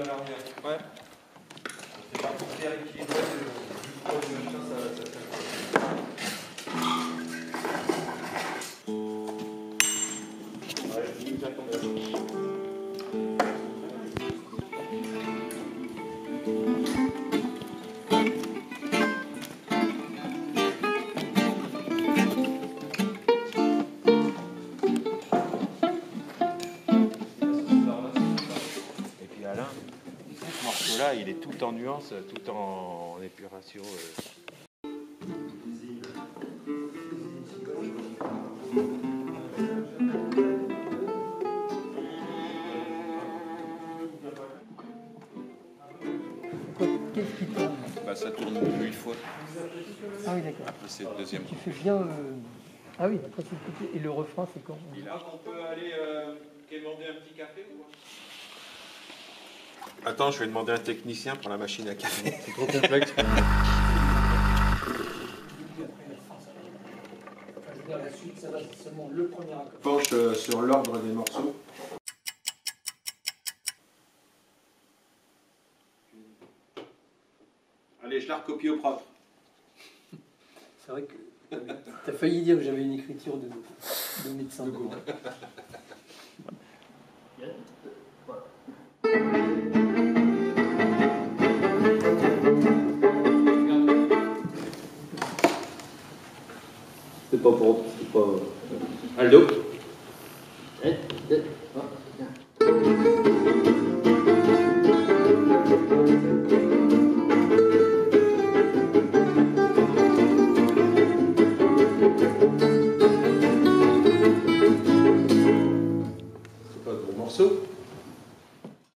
à. Ouais. Morceau-là, il est tout en nuance, tout en épuration. euh. Qu'est-ce qui tourne Bah, ça tourne huit fois. Ah oui, d'accord. Après, c'est le deuxième. Tu fais bien. euh, Ah oui, après c'est. Et le refrain, c'est quand? On peut aller euh, demander un petit café ou quoi? Attends, je vais demander un technicien pour la machine à café. C'est trop complexe. La suite, ça va, c'est seulement le premier accord. penche euh, sur l'ordre des morceaux. Allez, je la recopie au propre. C'est vrai que t'as failli dire que j'avais une écriture de, de médecin. C'est pas pour. C'est pas. Aldo?